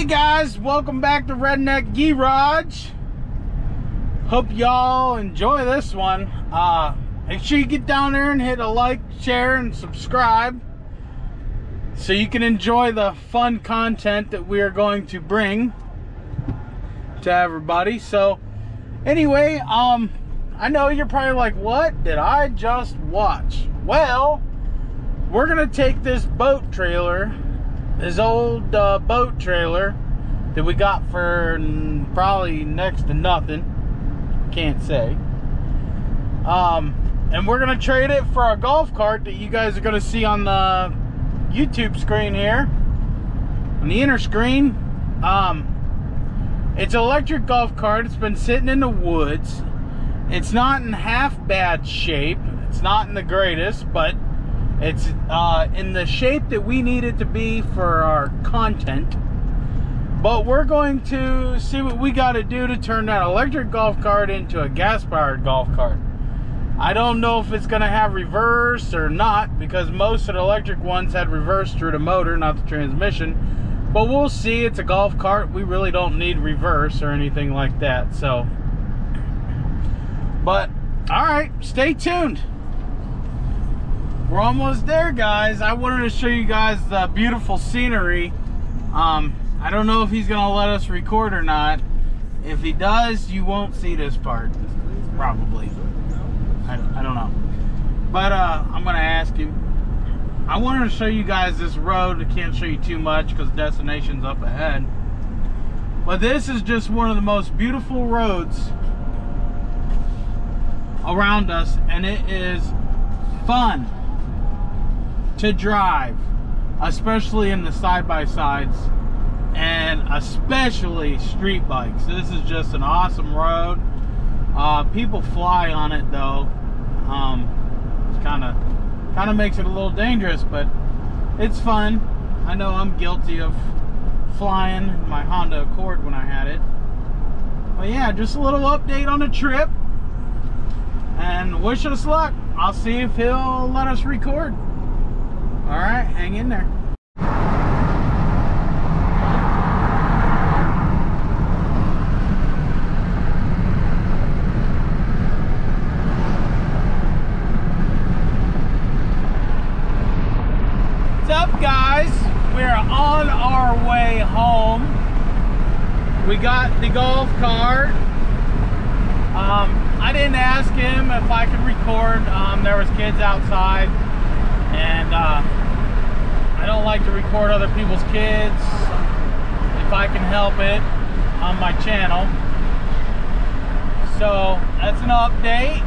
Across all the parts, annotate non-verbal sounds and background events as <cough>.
Hey guys, welcome back to Redneck Garage. Hope y'all enjoy this one. Uh, make sure you get down there and hit a like, share, and subscribe so you can enjoy the fun content that we are going to bring to everybody. So, anyway, um, I know you're probably like, what did I just watch? Well, we're gonna take this boat trailer this old uh, boat trailer that we got for probably next to nothing. Can't say. Um, and we're gonna trade it for a golf cart that you guys are gonna see on the YouTube screen here. On the inner screen. Um, it's an electric golf cart. It's been sitting in the woods. It's not in half bad shape. It's not in the greatest but it's uh, in the shape that we need it to be for our content. But we're going to see what we got to do to turn that electric golf cart into a gas-powered golf cart. I don't know if it's going to have reverse or not because most of the electric ones had reverse through the motor, not the transmission. But we'll see. It's a golf cart. We really don't need reverse or anything like that. So, but all right, stay tuned. We're almost there, guys. I wanted to show you guys the beautiful scenery. Um, I don't know if he's gonna let us record or not. If he does, you won't see this part, probably. I, I don't know. But uh, I'm gonna ask him. I wanted to show you guys this road. I can't show you too much because destination's up ahead. But this is just one of the most beautiful roads around us and it is fun to drive, especially in the side-by-sides and especially street bikes. This is just an awesome road. Uh, people fly on it though. Um, it's kind of kind of makes it a little dangerous, but it's fun. I know I'm guilty of flying my Honda Accord when I had it. But yeah, just a little update on the trip. And wish us luck. I'll see if he'll let us record. All right, hang in there. What's up, guys? We're on our way home. We got the golf cart. Um, I didn't ask him if I could record. Um, there was kids outside and uh, I don't like to record other people's kids if I can help it on my channel. So that's an update.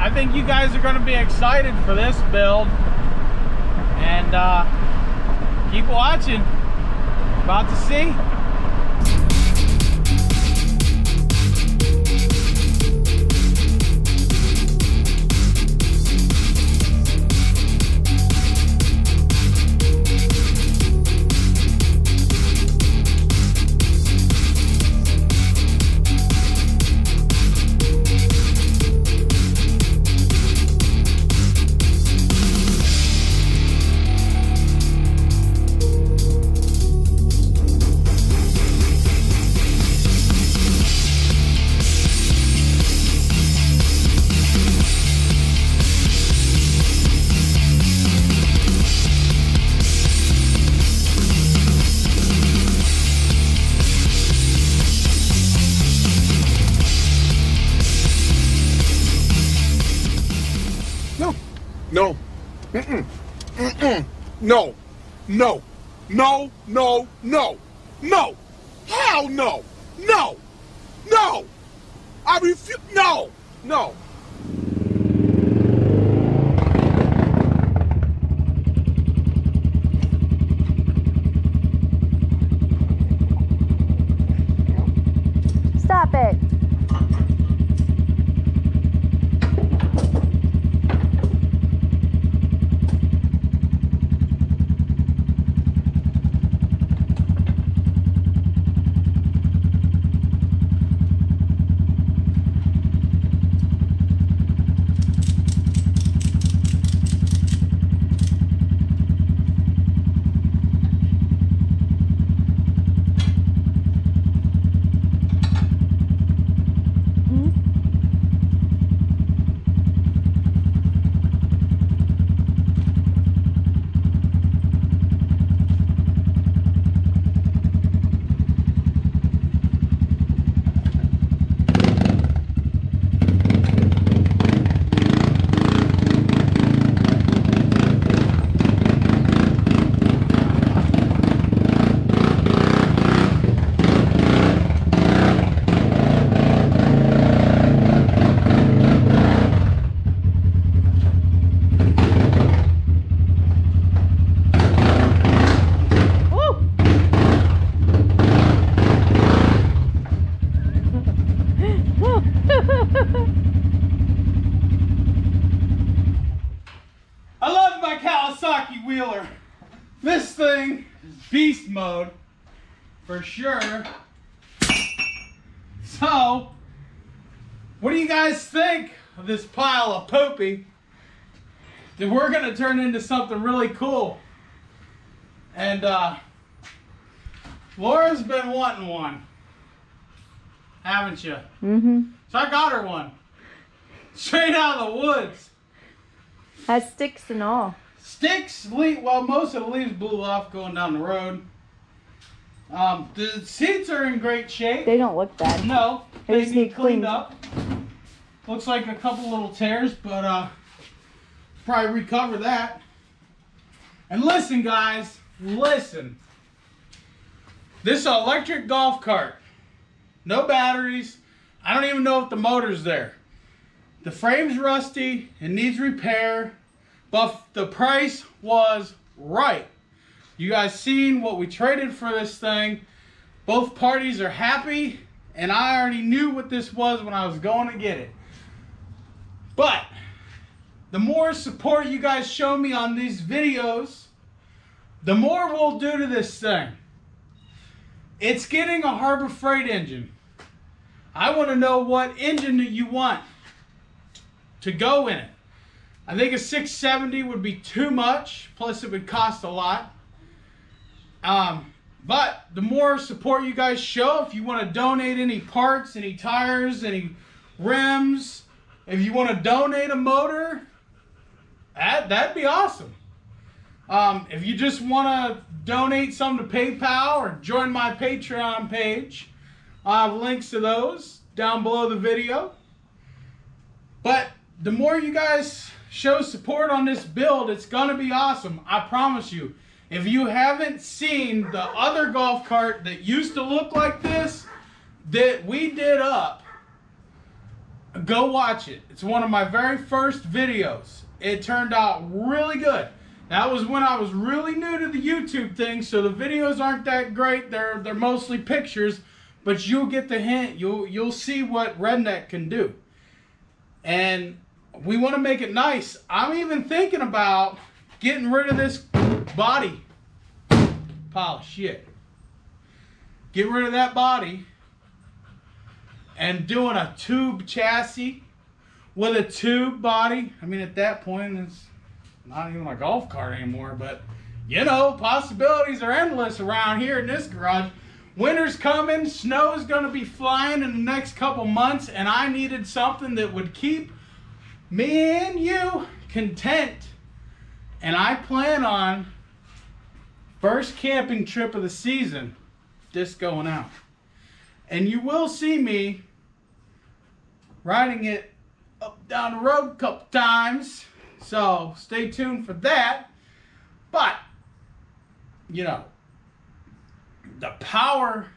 I think you guys are going to be excited for this build. And uh, keep watching. About to see. No. No. No. No. No. No. Hell no. No. No. I refuse. No. No. Stop it. Woo! I love my Kawasaki Wheeler. This thing is beast mode for sure. So, what do you guys think of this pile of poopy that we're gonna turn into something really cool? And uh, Laura's been wanting one, haven't you? mm-hmm. So I got her one, straight out of the woods. Has sticks and all. Sticks, le- well, most of the leaves blew off going down the road. Um, the seats are in great shape. They don't look bad. no, They they need cleaned. up. Looks like a couple little tears, but uh, probably recover that. And listen, guys, listen. This electric golf cart, no batteries. I don't even know if the motor's there. The frame's rusty, it needs repair, but the price was right. You guys seen what we traded for this thing. Both parties are happy, and I already knew what this was when I was going to get it. But the more support you guys show me on these videos, the more we'll do to this thing. It's getting a Harbor Freight engine. I want to know what engine that you want to go in it. I think a 670 would be too much, plus it would cost a lot. Um, but the more support you guys show, if you want to donate any parts, any tires, any rims, if you want to donate a motor, that, that'd be awesome. Um, if you just want to donate some to PayPal or join my Patreon page, I have links to those down below the video. But the more you guys show support on this build, it's gonna be awesome. I promise you. If you haven't seen the other golf cart that used to look like this, that we did up, go watch it. It's one of my very first videos. It turned out really good. That was when I was really new to the YouTube thing, so the videos aren't that great. They're they're mostly pictures, but you'll get the hint. You'll you'll see what Redneck can do. And we want to make it nice. I'm even thinking about getting rid of this body pile of shit. Get rid of that body and doing a tube chassis with a tube body. I mean, at that point, it's not even a golf cart anymore, but you know, possibilities are endless around here in this garage. Winter's coming, snow's gonna be flying in the next couple months, and I needed something that would keep me and you content. And I plan on first camping trip of the season, this going out. And you will see me riding it up down the road a couple times So stay tuned for that. But, you know, the power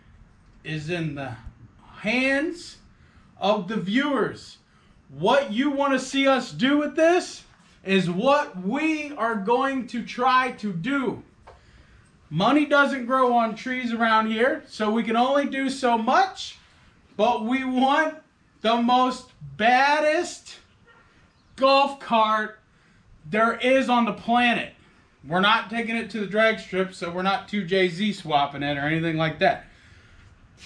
is in the hands of the viewers. What you want to see us do with this is what we are going to try to do. Money doesn't grow on trees around here, so we can only do so much, but we want the most baddest golf cart there is on the planet. We're not taking it to the drag strip, so we're not 2JZ swapping it or anything like that.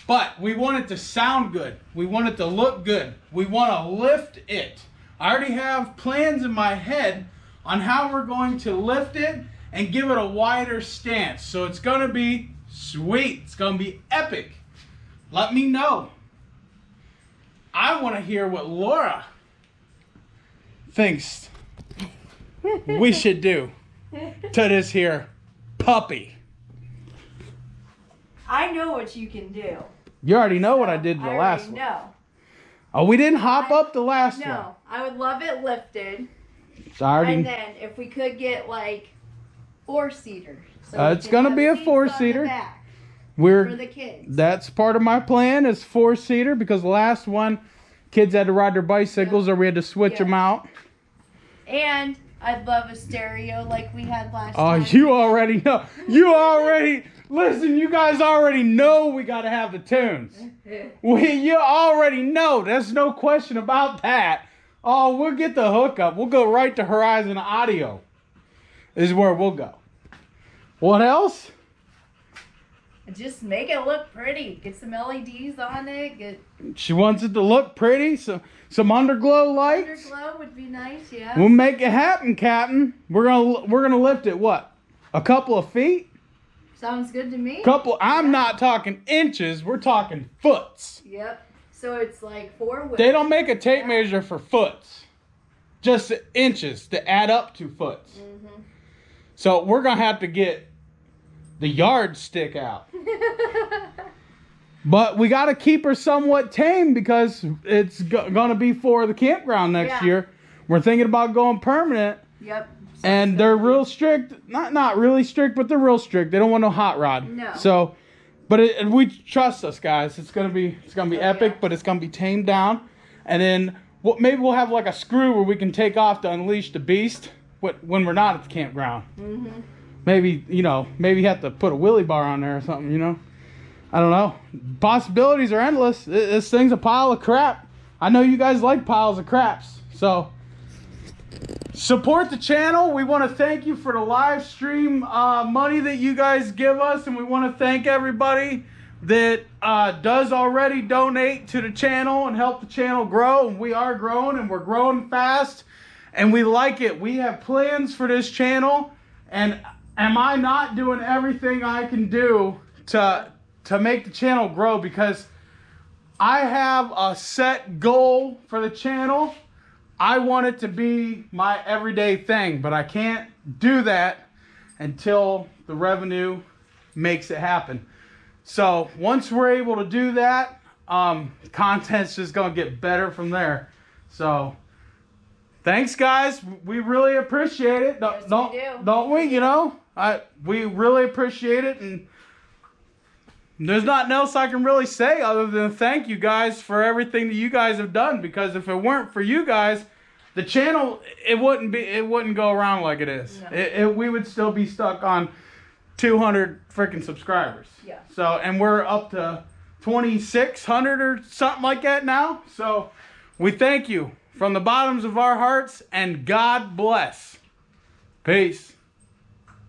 But we want it to sound good. We want it to look good. We want to lift it. I already have plans in my head on how we're going to lift it and give it a wider stance. So it's going to be sweet. It's going to be epic. Let me know. I want to hear what Laura thinks we <laughs> should do to this here puppy. I know what you can do. You already know what I did the I last one. know. Oh, we didn't hop I- up the last one. No, I would love it lifted, So already, and then if we could get like four seater. So Uh, it's gonna be a seats on the four-seater. back we're for the kids. that's part of my plan is four seater because the last one, kids had to ride their bicycles or we had to switch Yeah. them out. And I'd love a stereo like we had last Oh, time. you already know. You already listen. You guys already know we gotta have the tunes. <laughs> We, you already know. There's no question about that. Oh, we'll get the hookup. We'll go right to Horizon Audio. Is where we'll go. What else? Just make it look pretty. Get some LEDs on it. Get She wants it to look pretty. So some underglow lights. underglow would be nice. Yeah. We'll make it happen, Captain. We're gonna we're gonna lift it. What? A couple of feet? Sounds good to me. Couple. I'm not talking inches. We're talking foots. Yep. So it's like four widths. They don't make a tape measure for foots, just inches to add up to foots. Mm-hmm. So we're gonna have to get the yards stick out, but we got to keep her somewhat tame because it's go- gonna be for the campground next Yeah. year. We're thinking about going permanent, yep. and they're real strict. Not not really strict, but they're real strict. They don't want no hot rod. No. So, but it, we trust us, guys. It's gonna be it's gonna be Oh, epic, yeah. but it's gonna be tamed down, and then what? Maybe we'll have like a screw where we can take off to unleash the beast. When we're not at the campground? Mm-hmm. Maybe you know, maybe you have to put a wheelie bar on there or something. You know, I don't know. Possibilities are endless. This thing's a pile of crap. I know you guys like piles of craps, so support the channel. We want to thank you for the live stream uh, money that you guys give us, and we want to thank everybody that uh, does already donate to the channel and help the channel grow. And we are growing, and we're growing fast, and we like it. We have plans for this channel, and am I not doing everything I can do to to make the channel grow? Because I have a set goal for the channel. I want it to be my everyday thing, but I can't do that until the revenue makes it happen. So once we're able to do that, um, content's just gonna get better from there. So thanks, guys. We really appreciate it. Don't, Yes, we don't, do. don't we? You know, I we really appreciate it, and there's nothing else I can really say other than thank you guys for everything that you guys have done. Because if it weren't for you guys, the channel it wouldn't be it wouldn't go around like it is. No. It, it, we would still be stuck on 200 freaking subscribers. Yeah. So and we're up to 2600 or something like that now. So we thank you from the bottoms of our hearts and God bless. Peace.